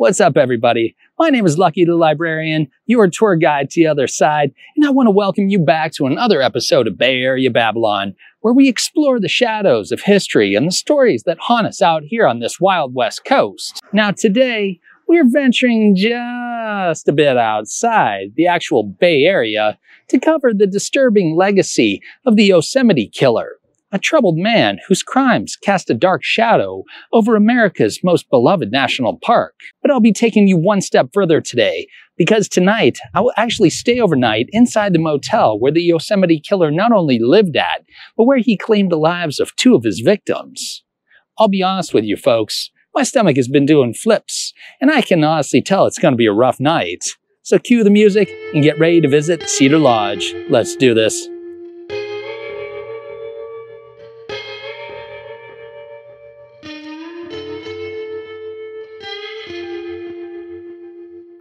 What's up, everybody? My name is Lucky the Librarian, your tour guide to the other side, and I want to welcome you back to another episode of Bay Area Babylon, where we explore the shadows of history and the stories that haunt us out here on this wild west coast. Now, today, we're venturing just a bit outside the actual Bay Area to cover the disturbing legacy of the Yosemite Killer a troubled man whose crimes cast a dark shadow over America's most beloved national park. But I'll be taking you one step further today, because tonight I will actually stay overnight inside the motel where the Yosemite killer not only lived at, but where he claimed the lives of two of his victims. I'll be honest with you folks, my stomach has been doing flips, and I can honestly tell it's going to be a rough night. So cue the music and get ready to visit Cedar Lodge. Let's do this.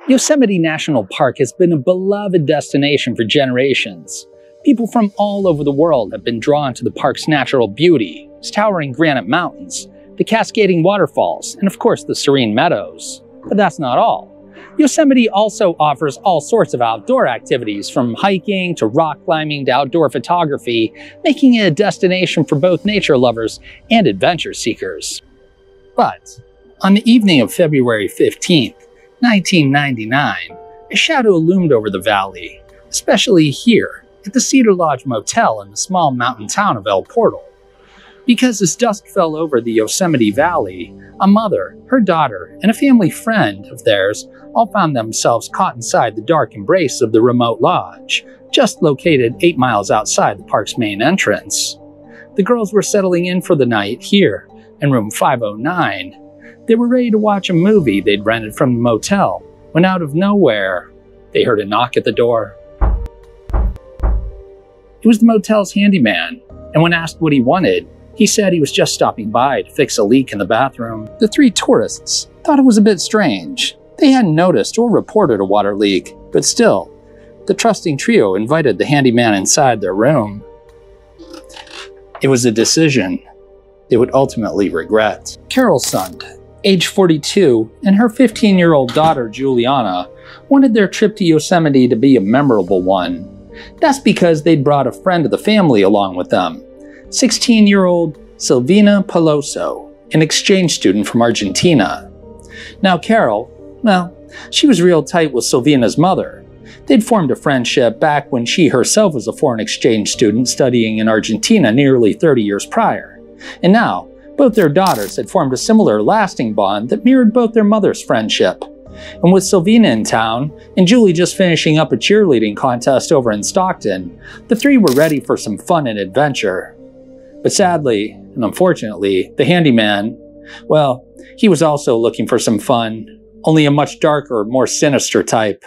Yosemite National Park has been a beloved destination for generations. People from all over the world have been drawn to the park's natural beauty, its towering granite mountains, the cascading waterfalls, and of course the serene meadows. But that's not all. Yosemite also offers all sorts of outdoor activities from hiking to rock climbing to outdoor photography, making it a destination for both nature lovers and adventure seekers. But on the evening of February 15th, 1999, a shadow loomed over the valley, especially here at the Cedar Lodge Motel in the small mountain town of El Portal. Because as dusk fell over the Yosemite Valley, a mother, her daughter, and a family friend of theirs all found themselves caught inside the dark embrace of the remote lodge, just located eight miles outside the park's main entrance. The girls were settling in for the night here in room 509 they were ready to watch a movie they'd rented from the motel when out of nowhere, they heard a knock at the door. It was the motel's handyman, and when asked what he wanted, he said he was just stopping by to fix a leak in the bathroom. The three tourists thought it was a bit strange. They hadn't noticed or reported a water leak, but still, the trusting trio invited the handyman inside their room. It was a decision they would ultimately regret. Carol Sund age 42, and her 15 year old daughter, Juliana, wanted their trip to Yosemite to be a memorable one. That's because they'd brought a friend of the family along with them 16 year old Silvina Peloso, an exchange student from Argentina. Now, Carol, well, she was real tight with Silvina's mother. They'd formed a friendship back when she herself was a foreign exchange student studying in Argentina nearly 30 years prior. And now, both their daughters had formed a similar lasting bond that mirrored both their mother's friendship. And with Silvina in town, and Julie just finishing up a cheerleading contest over in Stockton, the three were ready for some fun and adventure. But sadly, and unfortunately, the handyman, well, he was also looking for some fun, only a much darker, more sinister type.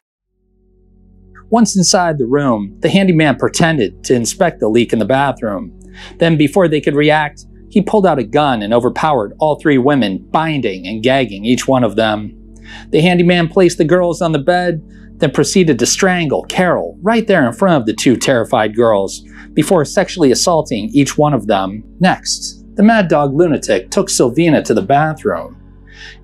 Once inside the room, the handyman pretended to inspect the leak in the bathroom. Then, before they could react, he pulled out a gun and overpowered all three women, binding and gagging each one of them. The handyman placed the girls on the bed, then proceeded to strangle Carol right there in front of the two terrified girls, before sexually assaulting each one of them. Next, the mad dog lunatic took Silvina to the bathroom,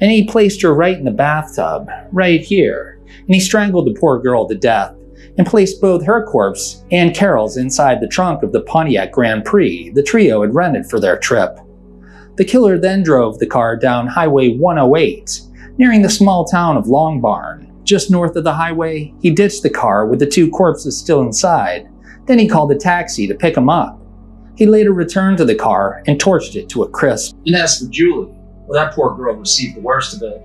and he placed her right in the bathtub, right here, and he strangled the poor girl to death and placed both her corpse and Carol's inside the trunk of the Pontiac Grand Prix the trio had rented for their trip. The killer then drove the car down Highway 108, nearing the small town of Long Barn. Just north of the highway, he ditched the car with the two corpses still inside. Then he called a taxi to pick them up. He later returned to the car and torched it to a crisp. And as for Julie, well, that poor girl received the worst of it.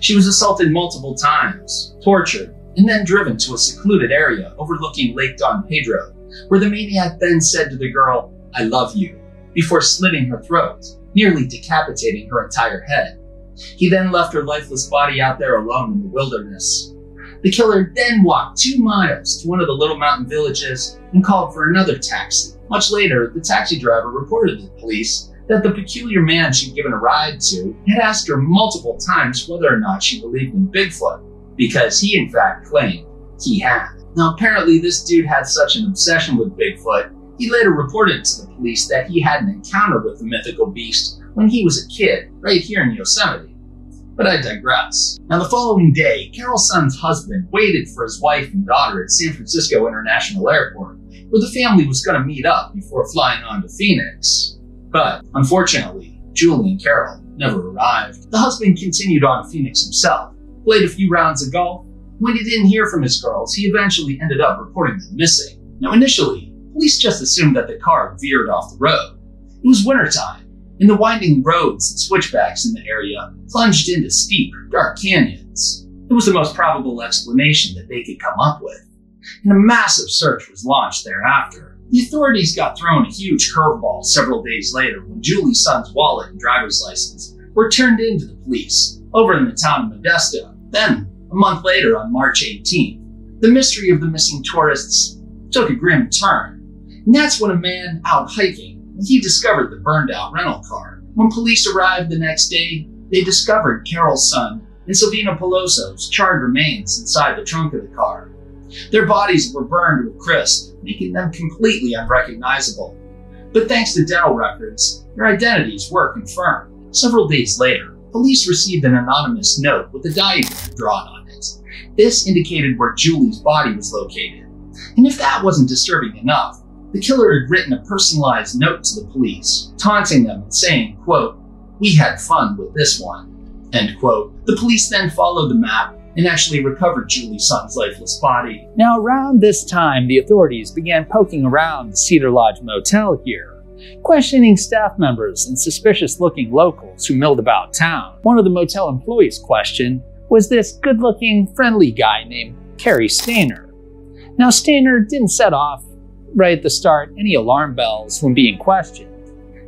She was assaulted multiple times, tortured, and then driven to a secluded area overlooking Lake Don Pedro, where the maniac then said to the girl, I love you, before slitting her throat, nearly decapitating her entire head. He then left her lifeless body out there alone in the wilderness. The killer then walked two miles to one of the little mountain villages and called for another taxi. Much later, the taxi driver reported to the police that the peculiar man she'd given a ride to had asked her multiple times whether or not she believed in Bigfoot because he in fact claimed he had. Now apparently this dude had such an obsession with Bigfoot, he later reported to the police that he had an encounter with the mythical beast when he was a kid, right here in Yosemite. But I digress. Now, the following day, Carol Sund's husband waited for his wife and daughter at San Francisco International Airport, where the family was going to meet up before flying on to Phoenix. But unfortunately, Julie and Carol never arrived. The husband continued on to Phoenix himself, played a few rounds of golf. When he didn't hear from his girls, he eventually ended up reporting them missing. Now, initially, police just assumed that the car veered off the road. It was wintertime, and the winding roads and switchbacks in the area plunged into steep, dark canyons. It was the most probable explanation that they could come up with, and a massive search was launched thereafter. The authorities got thrown a huge curveball several days later when Julie Sund's wallet and driver's license were turned in to the police over in the town of Modesto. Then, a month later, on March 18th, the mystery of the missing tourists took a grim turn. And that's when a man out hiking he discovered the burned out rental car. When police arrived the next day, they discovered Carol Sund and Silvina Peloso's charred remains inside the trunk of the car. Their bodies were burned with crisp, making them completely unrecognizable. But thanks to dental records, their identities were confirmed. Several days later, police received an anonymous note with a diagram drawn on it. This indicated where Julie's body was located. And if that wasn't disturbing enough, the killer had written a personalized note to the police, taunting them and saying, quote, we had fun with this one, end quote. The police then followed the map and actually recovered Julie Sund's lifeless body. Now, around this time, the authorities began poking around the Cedar Lodge Motel here, questioning staff members and suspicious looking locals who milled about town. One of the motel employees questioned was this good looking, friendly guy named Cary Stayner. Now, Stayner didn't set off right at the start any alarm bells when being questioned.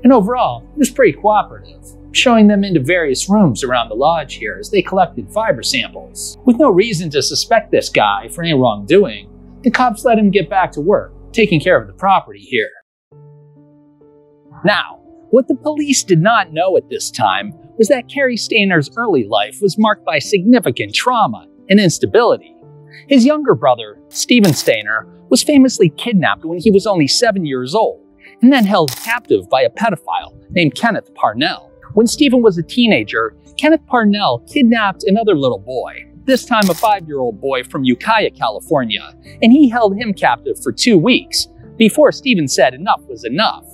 And overall, it was pretty cooperative, showing them into various rooms around the lodge here as they collected fiber samples. With no reason to suspect this guy for any wrongdoing, the cops let him get back to work, taking care of the property here. Now, what the police did not know at this time was that Cary Stayner's early life was marked by significant trauma and instability. His younger brother, Steven Stayner, was famously kidnapped when he was only seven years old, and then held captive by a pedophile named Kenneth Parnell. When Steven was a teenager, Kenneth Parnell kidnapped another little boy, this time a five year old boy from Ukiah, California, and he held him captive for two weeks before Steven said enough was enough.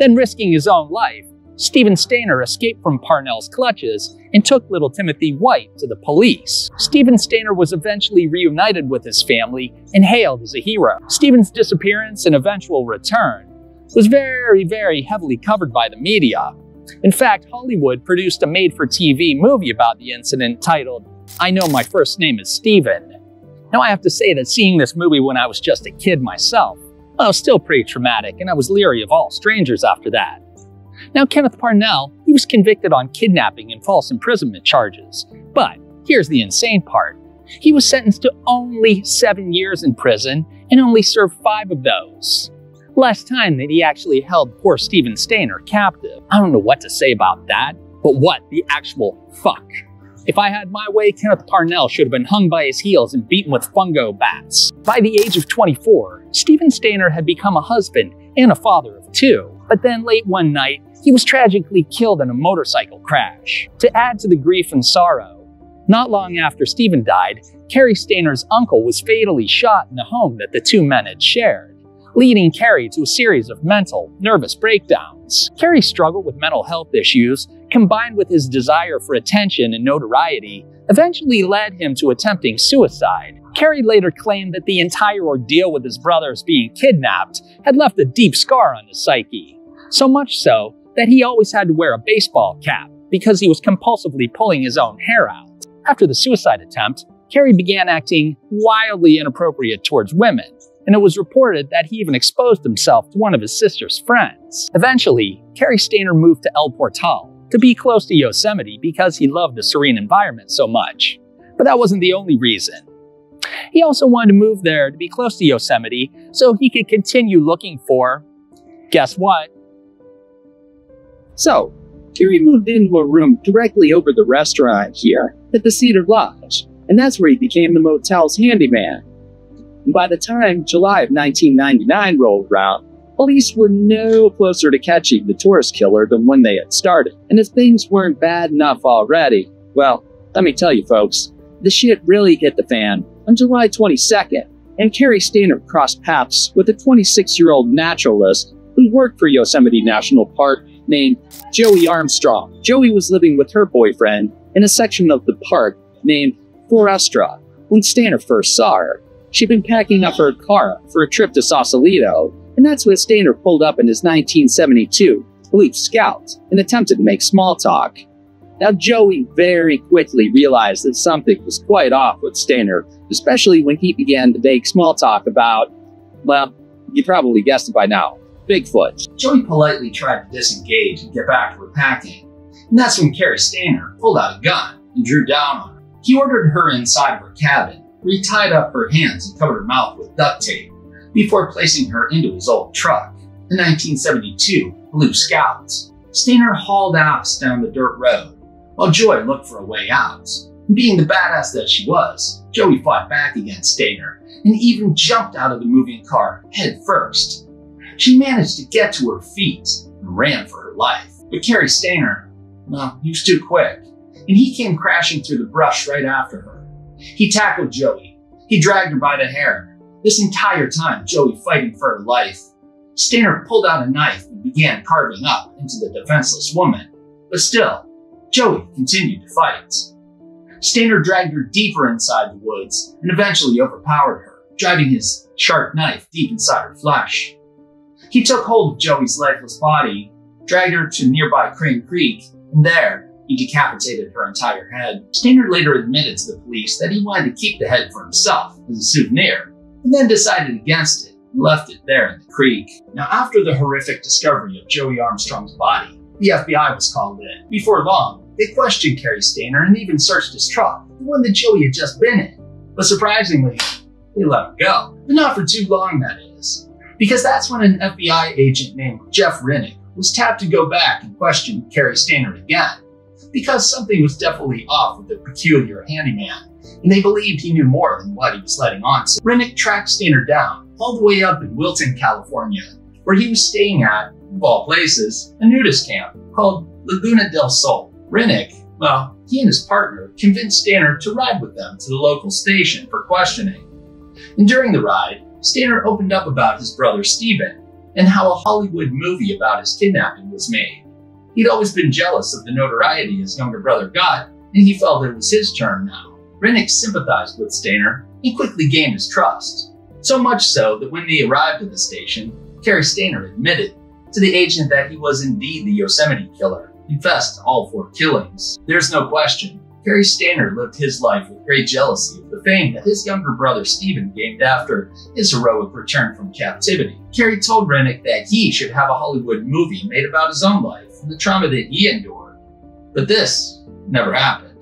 Then, risking his own life, Steven Stayner escaped from Parnell's clutches and took little Timothy White to the police. Steven Stayner was eventually reunited with his family and hailed as a hero. Steven's disappearance and eventual return was very, very heavily covered by the media. In fact, Hollywood produced a made for TV movie about the incident titled, I Know My First Name is Steven. Now, I have to say that seeing this movie when I was just a kid myself, well, was still pretty traumatic, and I was leery of all strangers after that. Now, Kenneth Parnell, he was convicted on kidnapping and false imprisonment charges. But here's the insane part he was sentenced to only seven years in prison and only served five of those. Less time than he actually held poor Steven Stayner captive. I don't know what to say about that, but what the actual fuck? If I had my way, Kenneth Parnell should have been hung by his heels and beaten with fungo bats. By the age of 24, Steven Stayner had become a husband and a father of two. But then late one night, he was tragically killed in a motorcycle crash. To add to the grief and sorrow, not long after Steven died, Cary Stayner's uncle was fatally shot in the home that the two men had shared, leading Cary to a series of mental, nervous breakdowns. Cary's struggle with mental health issues, combined with his desire for attention and notoriety, eventually led him to attempting suicide. Cary later claimed that the entire ordeal with his brothers being kidnapped had left a deep scar on his psyche. So much so that he always had to wear a baseball cap because he was compulsively pulling his own hair out. After the suicide attempt, Cary began acting wildly inappropriate towards women, and it was reported that he even exposed himself to one of his sister's friends. Eventually, Cary Stayner moved to El Portal to be close to Yosemite because he loved the serene environment so much. But that wasn't the only reason. He also wanted to move there to be close to Yosemite so he could continue looking for, guess what, so, Cary moved into a room directly over the restaurant here at the Cedar Lodge, and that's where he became the motel's handyman. And by the time July of 1999 rolled around, police were no closer to catching the tourist killer than when they had started. And if things weren't bad enough already, well, Let me tell you, folks, the shit really hit the fan on July 22nd, and Cary Stayner crossed paths with a 26 year old naturalist who worked for Yosemite National Park named Joie Armstrong. Joie was living with her boyfriend in a section of the park named Foresta when Stayner first saw her. She'd been packing up her car for a trip to Sausalito, and that's when Stayner pulled up in his 1972 Leaf Scout and attempted to make small talk. Now, Joie very quickly realized that something was quite off with Stayner, especially when he began to make small talk about, well, you probably guessed it by now, Bigfoot. Joie politely tried to disengage and get back to her packing. And that's when Cary Stayner pulled out a gun and drew down on her. He ordered her inside of her cabin, where he tied up her hands and covered her mouth with duct tape before placing her into his old truck, the 1972 Blue Scouts. Stayner hauled ass down the dirt road, while Joy looked for a way out. Being the badass that she was, Joie fought back against Stayner and even jumped out of the moving car head first. She managed to get to her feet and ran for her life. But Cary Stayner, well, he was too quick, and he came crashing through the brush right after her. He tackled Joie. He dragged her by the hair. This entire time, Joie fighting for her life. Stayner pulled out a knife and began carving up into the defenseless woman. But still, Joie continued to fight. Stayner dragged her deeper inside the woods and eventually overpowered her, driving his sharp knife deep inside her flesh. He took hold of Joie's lifeless body, dragged her to nearby Crane Creek, and there, he decapitated her entire head. Stayner later admitted to the police that he wanted to keep the head for himself as a souvenir, and then decided against it and left it there in the creek. Now, after the horrific discovery of Joie Armstrong's body, the FBI was called in. Before long, they questioned Cary Stayner and even searched his truck, the one that Joie had just been in. But surprisingly, they let him go. But not for too long, that is because that's when an FBI agent named Jeff Rinek was tapped to go back and question Cary Stayner again, because something was definitely off with the peculiar handyman, and they believed he knew more than what he was letting on. So Rinek tracked Stayner down all the way up in Wilton, California, where he was staying at, of all places, a nudist camp called Laguna del Sol. Rinek, well, he and his partner convinced Stayner to ride with them to the local station for questioning. And during the ride, Stayner opened up about his brother Steven and how a Hollywood movie about his kidnapping was made. He'd always been jealous of the notoriety his younger brother got, and he felt it was his turn now. Rinek sympathized with Stayner and quickly gained his trust. So much so that when they arrived at the station, Cary Stayner admitted to the agent that he was indeed the Yosemite killer, confessed to all four killings. There's no question, Cary Stayner lived his life with great jealousy of the fame that his younger brother Steven gained after his heroic return from captivity. Cary told Rinek that he should have a Hollywood movie made about his own life and the trauma that he endured. But this never happened,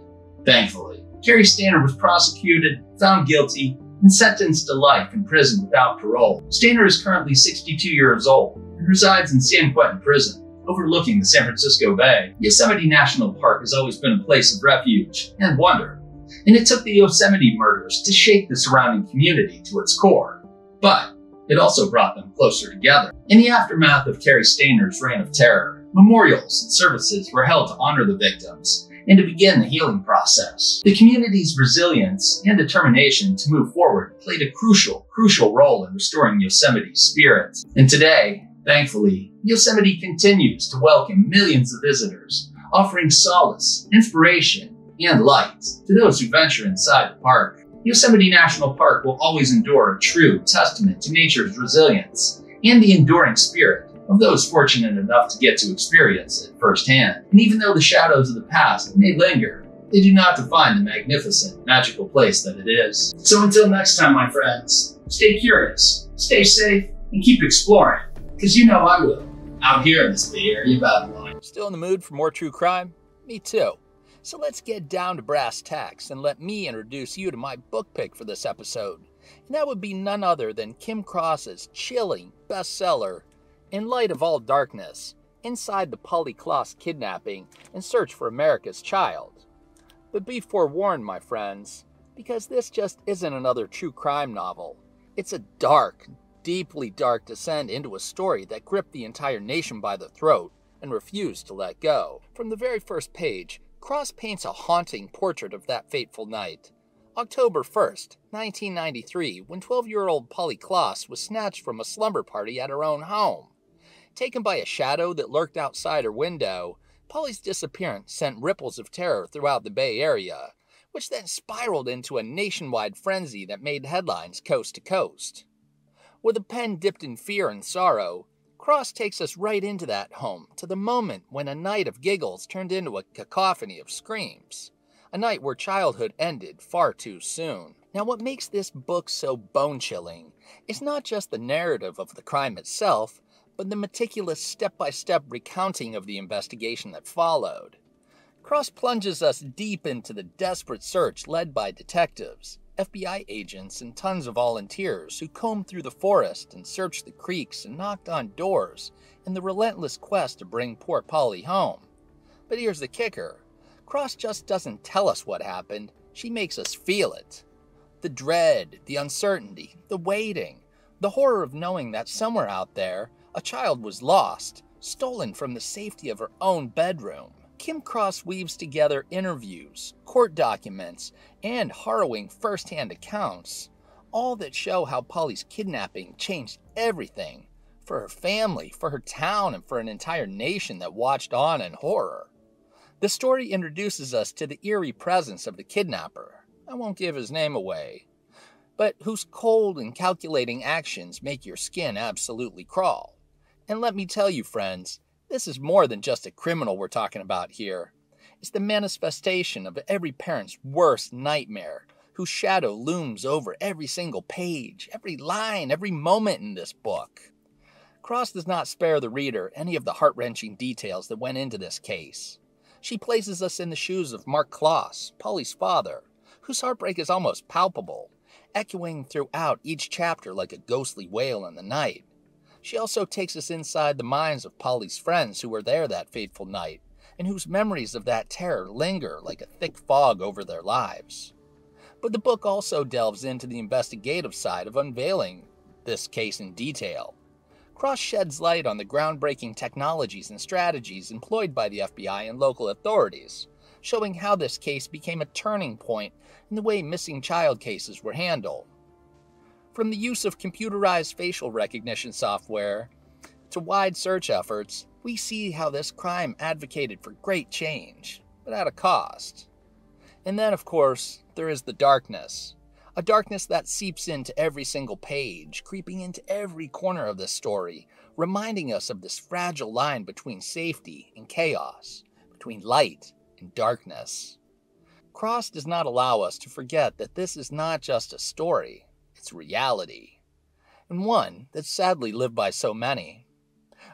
thankfully. Cary Stayner was prosecuted, found guilty, and sentenced to life in prison without parole. Stayner is currently 62 years old and resides in San Quentin Prison overlooking the San Francisco Bay. Yosemite National Park has always been a place of refuge and wonder, and it took the Yosemite murders to shake the surrounding community to its core. But it also brought them closer together. In the aftermath of Cary Stayner's reign of terror, memorials and services were held to honor the victims and to begin the healing process. The community's resilience and determination to move forward played a crucial, crucial role in restoring Yosemite's spirit. And today, Thankfully, Yosemite continues to welcome millions of visitors, offering solace, inspiration, and light to those who venture inside the park. Yosemite National Park will always endure a true testament to nature's resilience and the enduring spirit of those fortunate enough to get to experience it firsthand. And even though the shadows of the past may linger, they do not define the magnificent, magical place that it is. So until next time, my friends, stay curious, stay safe, and keep exploring. Because you know I will. Out here in this Bay Area Babylon. Still in the mood for more true crime? Me too. So let's get down to brass tacks and let me introduce you to my book pick for this episode. And that would be none other than Kim Cross's chilling bestseller, In Light of All Darkness Inside the Polly Kidnapping and Search for America's Child. But be forewarned, my friends, because this just isn't another true crime novel. It's a dark, deeply dark descent into a story that gripped the entire nation by the throat and refused to let go. From the very first page, Cross paints a haunting portrait of that fateful night. October 1st, 1993, when 12 year old Polly Klaas was snatched from a slumber party at her own home. Taken by a shadow that lurked outside her window, Polly's disappearance sent ripples of terror throughout the Bay Area, which then spiraled into a nationwide frenzy that made headlines coast to coast. With a pen dipped in fear and sorrow, Cross takes us right into that home, to the moment when a night of giggles turned into a cacophony of screams. A night where childhood ended far too soon. Now, what makes this book so bone chilling is not just the narrative of the crime itself, but the meticulous step by step recounting of the investigation that followed. Cross plunges us deep into the desperate search led by detectives, FBI agents, and tons of volunteers who combed through the forest and searched the creeks and knocked on doors in the relentless quest to bring poor Polly home. But here's the kicker Cross just doesn't tell us what happened, she makes us feel it. The dread, the uncertainty, the waiting, the horror of knowing that somewhere out there, a child was lost, stolen from the safety of her own bedroom. Kim Cross weaves together interviews, court documents, and harrowing firsthand accounts, all that show how Polly's kidnapping changed everything for her family, for her town, and for an entire nation that watched on in horror. The story introduces us to the eerie presence of the kidnapper. I won't give his name away, but whose cold and calculating actions make your skin absolutely crawl. And let me tell you, friends, this is more than just a criminal we're talking about here. It's the manifestation of every parent's worst nightmare, whose shadow looms over every single page, every line, every moment in this book. Cross does not spare the reader any of the heart wrenching details that went into this case. She places us in the shoes of Marc Klaas, Polly's father, whose heartbreak is almost palpable, echoing throughout each chapter like a ghostly wail in the night. She also takes us inside the minds of Polly's friends who were there that fateful night, and whose memories of that terror linger like a thick fog over their lives. But the book also delves into the investigative side of unveiling this case in detail. Cross sheds light on the groundbreaking technologies and strategies employed by the FBI and local authorities, showing how this case became a turning point in the way missing child cases were handled. From the use of computerized facial recognition software to wide search efforts, we see how this crime advocated for great change, but at a cost. And then, of course, there is the darkness. A darkness that seeps into every single page, creeping into every corner of this story, reminding us of this fragile line between safety and chaos, between light and darkness. Cross does not allow us to forget that this is not just a story, its reality, and one that's sadly lived by so many.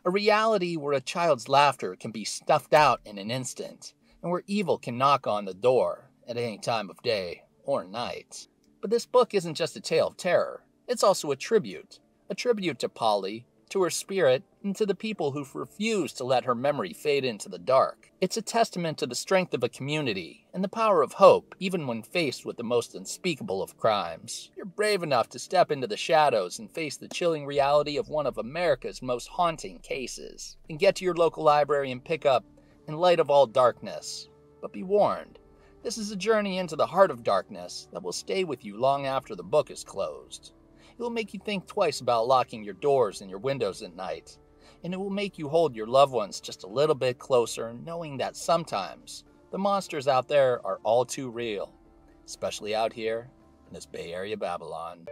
A reality where a child's laughter can be stuffed out in an instant, and where evil can knock on the door at any time of day or night. But this book isn't just a tale of terror, it's also a tribute. A tribute to Polly, to her spirit, and to the people who've refused to let her memory fade into the dark. It's a testament to the strength of a community and the power of hope, even when faced with the most unspeakable of crimes. You're brave enough to step into the shadows and face the chilling reality of one of America's most haunting cases. And get to your local library and pick up In Light of All Darkness. But be warned, this is a journey into the heart of darkness that will stay with you long after the book is closed. It will make you think twice about locking your doors and your windows at night. And it will make you hold your loved ones just a little bit closer, knowing that sometimes the monsters out there are all too real, especially out here in this Bay Area Babylon.